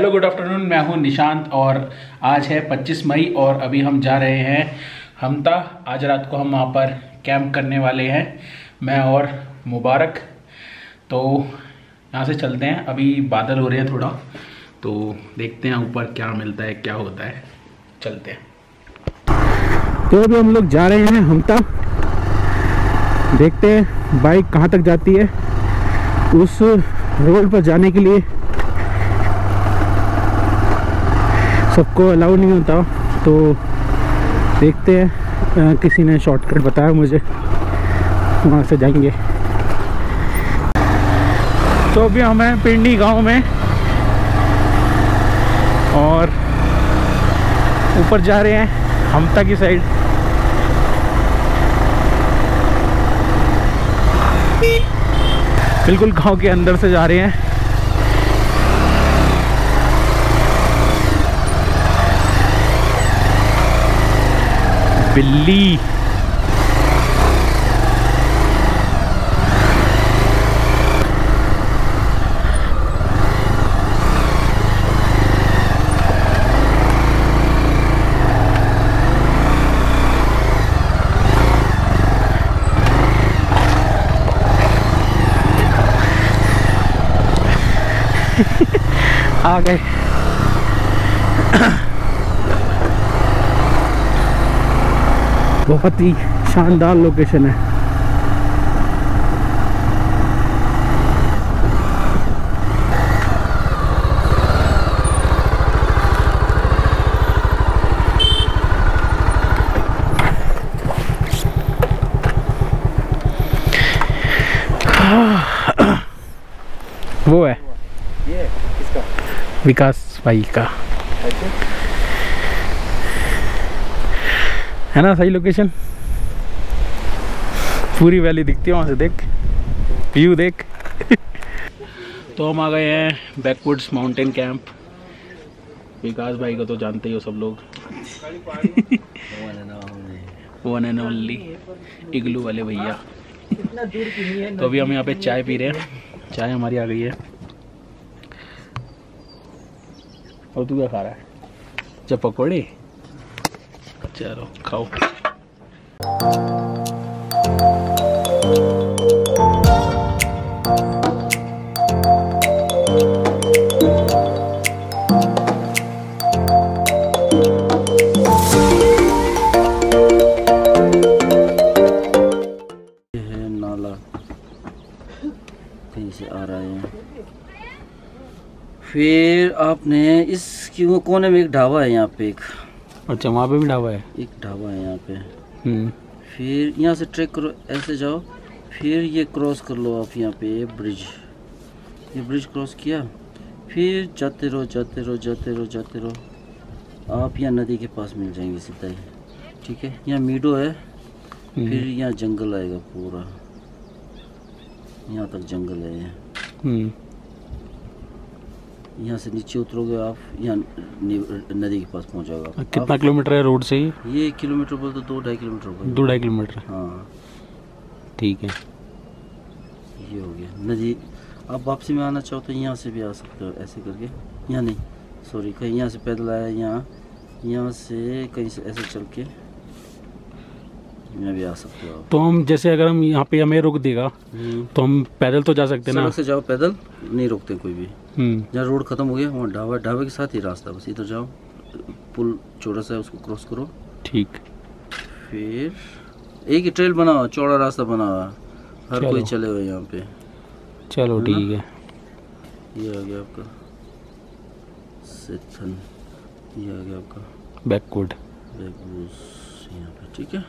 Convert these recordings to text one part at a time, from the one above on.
Hello good afternoon मैं हूँ निशांत और आज है 25 मई और अभी हम जा रहे हैं हमता। आज रात को हम वहाँ पर कैंप करने वाले हैं, मैं और मुबारक। तो यहाँ से चलते हैं। अभी बादल हो रहे हैं थोड़ा तो देखते हैं ऊपर क्या मिलता है, क्या होता है। चलते हैं। तो अभी हम लोग जा रहे हैं हमता। देखते हैं बाइक कहाँ तक जाती है। उस रोड पर जाने के लिए सबको अलाउ नहीं होता तो देखते हैं किसी ने शॉर्टकट बताया मुझे, वहाँ से जाएँगे। तो अभी हम हैं पिंडी गाँव में, और ऊपर जा रहे हैं, हमता की साइड बिल्कुल गाँव के अंदर से जा रहे हैं। बिल्ली आ बहुत ही शानदार लोकेशन है। वो है। ये किसका? विकास भाई का अच्छा है ना सही लोकेशन पूरी वैली दिखती है वहाँ से, देख। व्यू देख। तो हम आ गए हैं बैकवुड्स माउंटेन कैंप विकास भाई को तो जानते ही हो सब लोग। वन एंड ओनली इग्लू वाले भैया। तो अभी हम यहाँ पे चाय पी रहे हैं। चाय हमारी आ गई है। और तू क्या खा रहा है? अच्छा पकौड़े? चलो, खाओ। आ रहा है। फिर आपने इस क्यों कोने में एक ढाबा है यहाँ पे एक। अच्छा वहाँ पे भी ढाबा है? एक ढाबा है यहाँ पे। हम्म। फिर यहाँ से ट्रैक करो ऐसे जाओ। फिर ये क्रॉस कर लो आप यहाँ पे ये ब्रिज। ये ब्रिज क्रॉस किया। फिर जाते रहो जाते रहो जाते रहो जाते रहो। आप यहाँ नदी के पास मिल जाएँगे सीधा ही। ठीक है? यहाँ मीडो है। फिर यहाँ जंगल आएगा पूरा। यहाँ तक जंगल है ये। हम्म। यहाँ से नीचे उतरोगे आप यहाँ नदी के पास पहुँच जाओगे कितना किलोमीटर है रोड से ही ये किलोमीटर बोल तो दो ढाई किलोमीटर होगा। दो ढाई किलोमीटर। हाँ। ठीक है। ये हो गया। नदी आप वापसी में आना चाहो तो यहाँ से भी आ सकते हो ऐसे करके। यहाँ नहीं सॉरी कहीं यहाँ से पैदल आया यहाँ यहाँ से कहीं से ऐसे चल के। भी आ सकते हो तो हम जैसे अगर हम यहाँ पे हमें रोक देगा हम्म। तो हम पैदल तो जा सकते ना? से जाओ पैदल नहीं रोकते कोई भी। हम्म। जहाँ रोड खत्म हो गया वहाँ ढाबा ढाबे के साथ ही रास्ता बस इधर जाओ पुल चौड़ा सा है उसको क्रॉस करो। ठीक। फिर एक ही ट्रेल बना हुआ चौड़ा रास्ता बना हुआ हर कोई चले। हुए यहाँ पे। चलो ठीक है। ये आ गया आपका सेथन ये आ गया आपका बैकवर्ड बैगूस यहाँ पे ठीक है?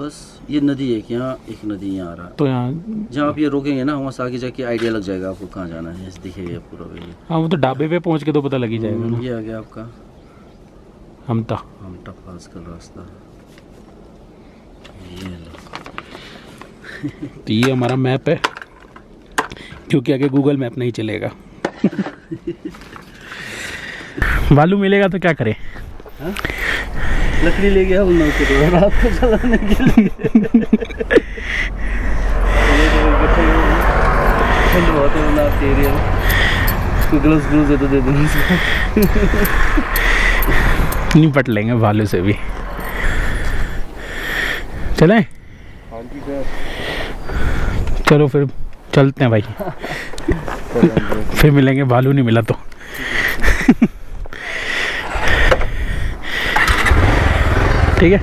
बस ये नदी है कि यहाँ एक नदी यहाँ आ रहा है। तो यहाँ जहाँ आप ये रोकेंगे ना वहाँ से आगे जाके आइडिया लग जाएगा आपको कहाँ जाना है। दिखेगा पूरा वही। हाँ वो तो ढाबे पे पहुँच के तो पता लग ही जाएगा ये आ गया आपका। हम था हमटा पास का रास्ता। ये तो ये हमारा मैप है क्योंकि आगे गूगल मैप नहीं चलेगा। बालू मिलेगा तो क्या करें? हाँ? लकड़ी ले गया बोलना उसको तो रात को चलाने के लिए। ठंड बहुत है बोला आपके एरिया में उसको ग्लव्स ग्लव्स है तो दे देना उसको निपट लेंगे भालू से भी। चलें? हाँ चलो फिर चलते हैं भाई। फिर मिलेंगे भालू नहीं मिला तो। ठीक है।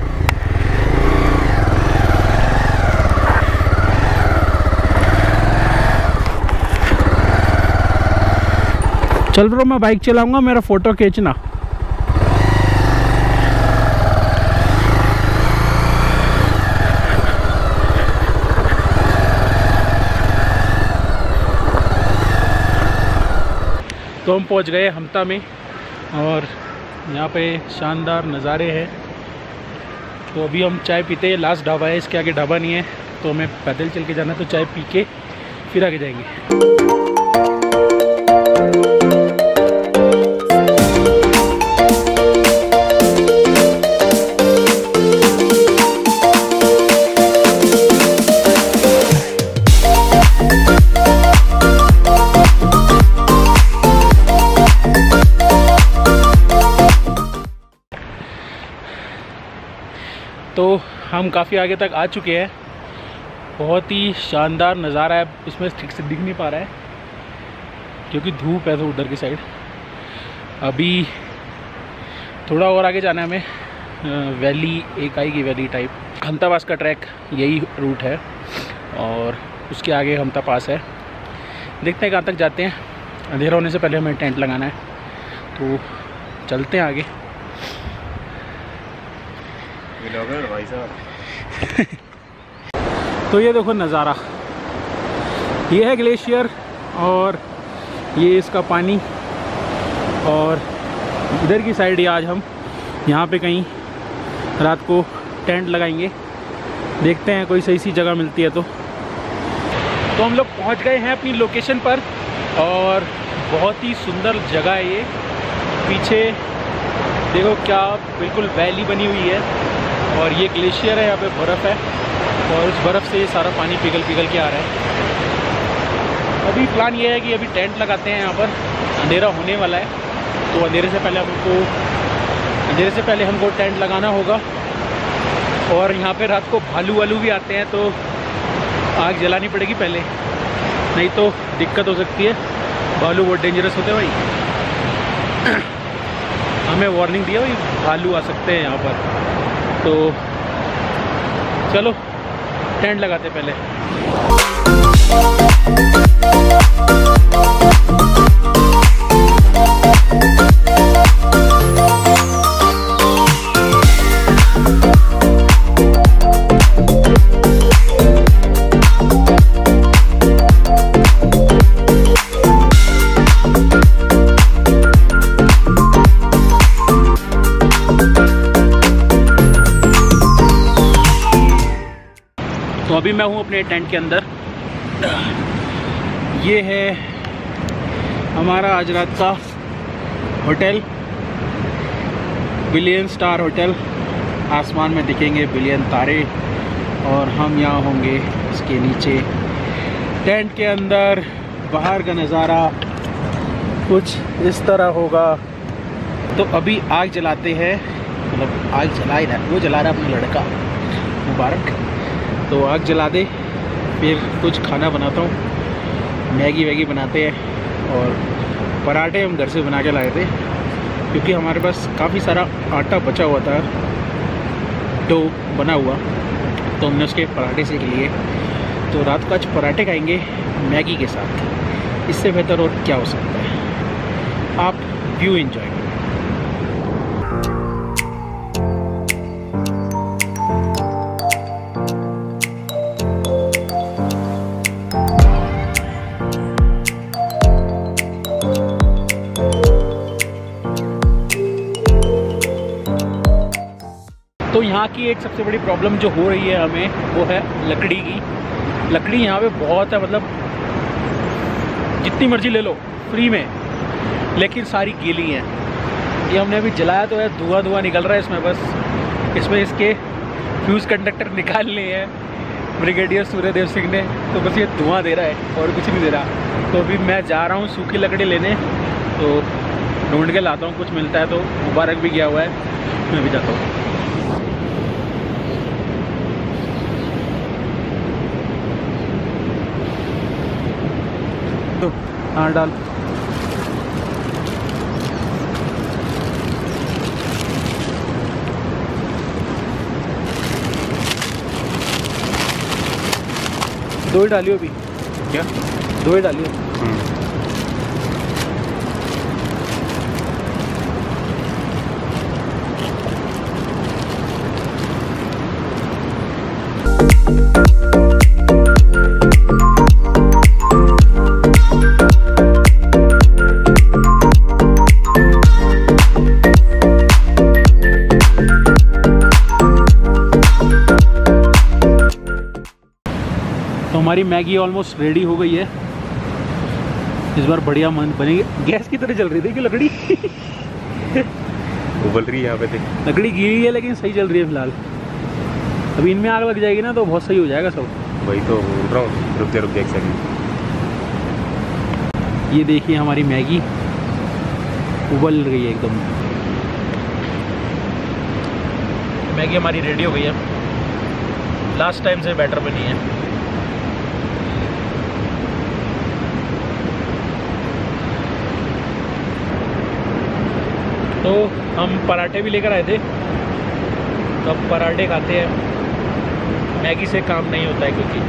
चल ब्रो, मैं बाइक चलाऊँगा, मेरा फ़ोटो खींचना। तो हम पहुँच गए हमता में, और यहाँ पे शानदार नज़ारे हैं। तो अभी हम चाय पीते हैं लास्ट ढाबा है, इसके आगे ढाबा नहीं है तो हमें पैदल चल के जाना है तो चाय पी के फिर आगे जाएँगे। हम काफ़ी आगे तक आ चुके हैं। बहुत ही शानदार नज़ारा है। इसमें ठीक से दिख नहीं पा रहा है, क्योंकि धूप है तो उधर की साइड अभी थोड़ा और आगे जाना है हमें वैली एक आएगी वैली टाइप हमता पास का ट्रैक यही रूट है और उसके आगे हमता पास है। देखते हैं कहाँ तक जाते हैं। अंधेरा होने से पहले हमें टेंट लगाना है तो चलते हैं आगे। भाई तो ये देखो नज़ारा। ये है ग्लेशियर और ये इसका पानी। और इधर की साइड ही आज हम यहाँ पे कहीं रात को टेंट लगाएँगे। देखते हैं कोई सही सी जगह मिलती है तो। तो हम लोग पहुँच गए हैं अपनी लोकेशन पर और बहुत ही सुंदर जगह है ये। पीछे देखो क्या बिल्कुल वैली बनी हुई है। और ये ग्लेशियर है, यहाँ पे बर्फ़ है और उस बर्फ़ से ये सारा पानी पिघल पिघल के आ रहा है। अभी प्लान ये है कि अभी टेंट लगाते हैं यहाँ पर। अंधेरा होने वाला है। तो अंधेरे से पहले हमको अंधेरे से पहले हमको टेंट लगाना होगा। और यहाँ पे रात को भालू वालू भी आते हैं तो आग जलानी पड़ेगी पहले। नहीं तो दिक्कत हो सकती है। भालू बहुत डेंजरस होते हैं भाई। हमें वार्निंग दिया भाई, भालू आ सकते हैं यहाँ पर। तो चलो टेंट लगाते पहले। अभी मैं हूँ अपने टेंट के अंदर। ये है हमारा आज रात का होटल। Billion star hotel. आसमान में दिखेंगे बिलियन तारे और हम यहाँ होंगे इसके नीचे। टेंट के अंदर बाहर का नज़ारा कुछ इस तरह होगा। तो अभी आग जलाते हैं। मतलब आग जला ही रहा वो जला रहा है अपना लड़का। मुबारक। तो आग जला दे, फिर कुछ खाना बनाता हूँ। मैगी वैगी बनाते हैं और पराठे हम घर से बना के लाए थे, क्योंकि हमारे पास काफ़ी सारा आटा बचा हुआ था, डो बना हुआ तो हमने उसके पराठे सेक लिए। तो रात को आज पराठे खाएँगे मैगी के साथ। इससे बेहतर और क्या हो सकता है? आप व्यू एंजॉय करें। यहाँ की एक सबसे बड़ी प्रॉब्लम जो हो रही है हमें, वो है लकड़ी की। लकड़ी यहाँ पे बहुत है मतलब जितनी मर्ज़ी ले लो फ्री में, लेकिन सारी गीली हैं। ये हमने अभी जलाया तो है धुआँ धुआँ निकल रहा है इसमें बस। इसमें इसके फ्यूज़ कंडक्टर निकालने हैं। ब्रिगेडियर सूर्यदेव सिंह ने तो बस ये धुआँ दे रहा है, और कुछ नहीं दे रहा। तो अभी मैं जा रहा हूँ सूखी लकड़ी लेने तो ढूंढ के लाता हूँ, कुछ मिलता है तो मुबारक भी गया हुआ है, मैं भी जाता हूँ तो हाँ डाल। दो ही डालियो अभी। क्या? दो ही डालियो। तो हमारी मैगी ऑलमोस्ट रेडी हो गई है। इस बार बढ़िया मन बनेगी। गैस की तरह चल रही थी कि लकड़ी? उबल रही है यहाँ पे थे लकड़ी गिरी है लेकिन सही चल रही है फ़िलहाल। अभी इनमें आग लग जाएगी ना तो बहुत सही हो जाएगा सब। वही तो बोल रहा हूँ। रुक जा रुक जा एक सेकंड ये देखिए हमारी मैगी। उबल रही है एकदम। मैगी हमारी रेडी हो गई है। लास्ट टाइम से बेटर बनी है। तो हम पराठे भी लेकर आए थे। तो अब पराठे खाते हैं। मैगी से काम नहीं होता है क्योंकि।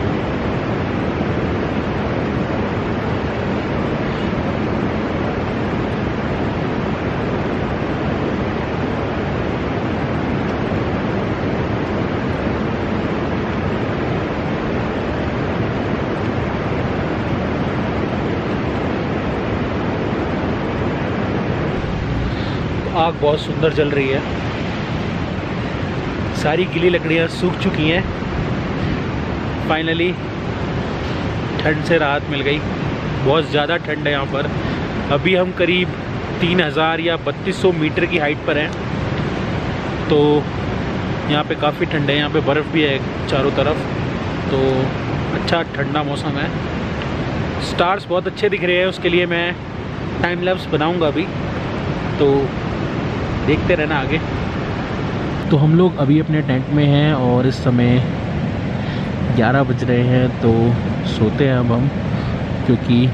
आग बहुत सुंदर जल रही है। सारी गीली लकड़ियाँ सूख चुकी हैं। फाइनली ठंड से राहत मिल गई। बहुत ज़्यादा ठंड है यहाँ पर। अभी हम करीब 3000 या 3200 मीटर की हाइट पर हैं। तो यहाँ पे काफ़ी ठंड है। यहाँ पे बर्फ़ भी है चारों तरफ़। तो अच्छा ठंडा मौसम है। स्टार्स बहुत अच्छे दिख रहे हैं। उसके लिए मैं टाइम लैप्स बनाऊँगा अभी। तो देखते रहना आगे। तो हम लोग अभी अपने टेंट में हैं और इस समय 11 बज रहे हैं तो सोते हैं अब हम, क्योंकि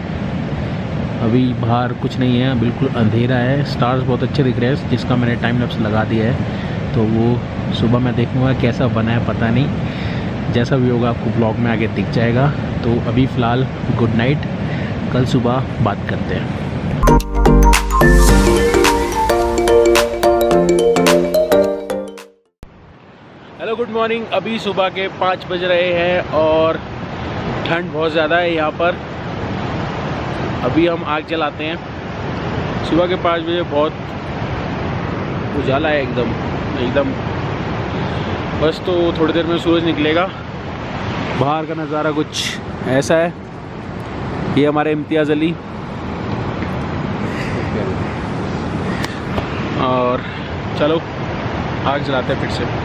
अभी बाहर कुछ नहीं है, बिल्कुल अंधेरा है। स्टार्स बहुत अच्छे दिख रहे हैं, जिसका मैंने टाइम लैप्स लगा दिया है। तो वो सुबह मैं देखूँगा कैसा बना है, पता नहीं। जैसा भी होगा आपको ब्लॉग में आगे दिख जाएगा। तो अभी फ़िलहाल गुड नाइट कल सुबह बात करते हैं। गुड मॉर्निंग अभी सुबह के पाँच बज रहे हैं और ठंड बहुत ज़्यादा है यहाँ पर। अभी हम आग जलाते हैं। सुबह के पाँच बजे बहुत उजाला है एकदम एकदम। बस तो थोड़ी देर में सूरज निकलेगा। बाहर का नज़ारा कुछ ऐसा है। ये हमारे इम्तियाज़ अली। और चलो, आग जलाते हैं फिर से।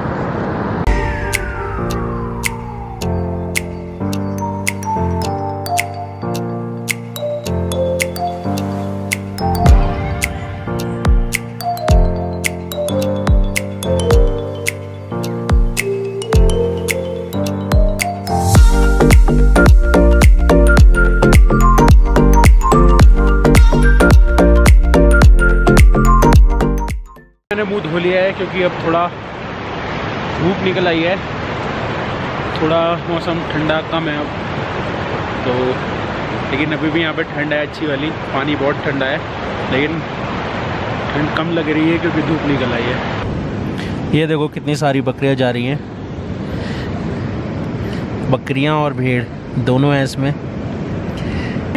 मैंने मुँह धो लिया है क्योंकि अब थोड़ा धूप निकल आई है। थोड़ा मौसम ठंडा कम है अब। तो लेकिन अभी भी यहाँ पे ठंड है, अच्छी वाली। पानी बहुत ठंडा है, लेकिन ठंड कम लग रही है क्योंकि धूप निकल आई है। ये देखो कितनी सारी बकरियाँ जा रही हैं। बकरियाँ और भेड़, दोनों हैं इसमें।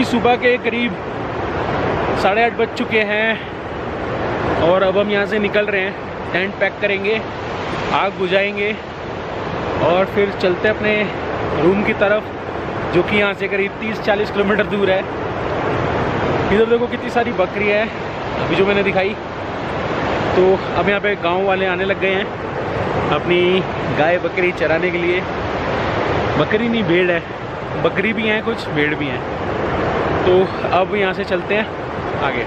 सुबह के करीब साढ़े आठ बज चुके हैं। और अब हम यहाँ से निकल रहे हैं टेंट पैक करेंगे, आग बुझाएँगे और फिर चलते अपने रूम की तरफ़, जो कि यहाँ से करीब 30-40 किलोमीटर दूर है। इधर देखो कितनी सारी बकरी है, अभी जो मैंने दिखाई। तो अब यहाँ पे गाँव वाले आने लग गए हैं, अपनी गाय बकरी चराने के लिए। बकरी नहीं, भेड़ है। बकरी भी हैं कुछ, भेड़ भी हैं। तो अब यहाँ से चलते हैं आगे।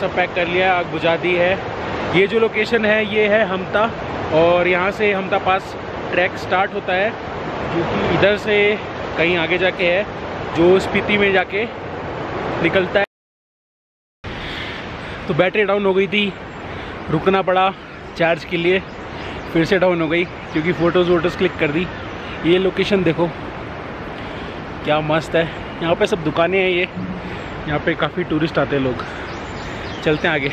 सब पैक कर लिया, आग बुझा दी है। ये जो लोकेशन है, ये है हमता, और यहाँ से हमता पास ट्रैक स्टार्ट होता है, जो कि इधर से कहीं आगे जाके है, जो स्पीति में जाके निकलता है। तो बैटरी डाउन हो गई थी, रुकना पड़ा चार्ज के लिए, फिर से डाउन हो गई, क्योंकि फ़ोटोज़ वोटोज़ क्लिक कर दी। ये लोकेशन देखो, क्या मस्त है। यहाँ पे सब दुकानें हैं ये, यहाँ पे काफ़ी टूरिस्ट आते हैं लोग। चलते हैं आगे।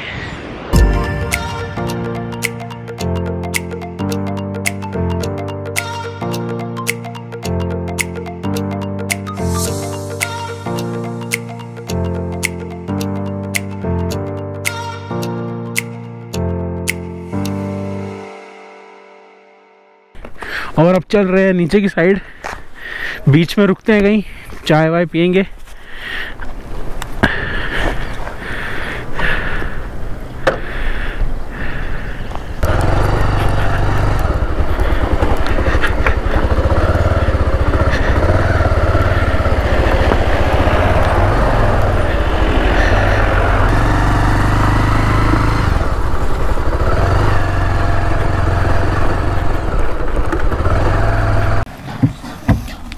और अब चल रहे हैं नीचे की साइड। बीच में रुकते हैं कहीं, चाय वाय पियेंगे।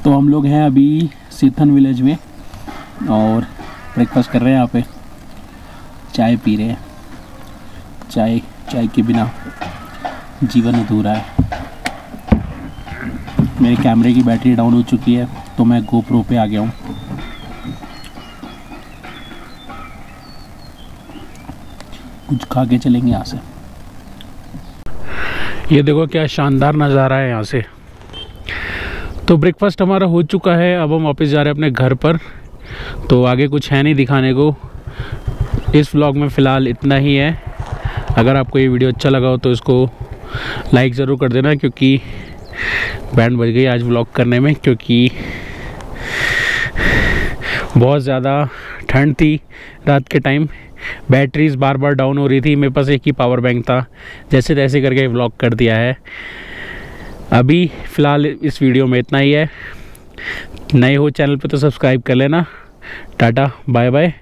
तो हम लोग हैं अभी सीथन विलेज में और ब्रेकफास्ट कर रहे हैं यहाँ पे। चाय पी रहे हैं। चाय चाय के बिना जीवन अधूरा है। मेरे कैमरे की बैटरी डाउन हो चुकी है तो मैं गोप्रो पे आ गया हूँ। कुछ खा के चलेंगे यहाँ से। ये देखो क्या शानदार नज़ारा है यहाँ से। तो ब्रेकफास्ट हमारा हो चुका है, अब हम वापस जा रहे हैं अपने घर पर। तो आगे कुछ है नहीं दिखाने को। इस व्लॉग में फ़िलहाल इतना ही है। अगर आपको ये वीडियो अच्छा लगा हो तो इसको लाइक ज़रूर कर देना, क्योंकि बैंड बज गई आज व्लॉग करने में, क्योंकि बहुत ज़्यादा ठंड थी रात के टाइम बैटरीज बार बार डाउन हो रही थी, मेरे पास एक ही पावर बैंक था। जैसे तैसे करके व्लॉग कर दिया है। अभी फ़िलहाल इस वीडियो में इतना ही है। नए हो चैनल पे तो सब्सक्राइब कर लेना। Tata bye bye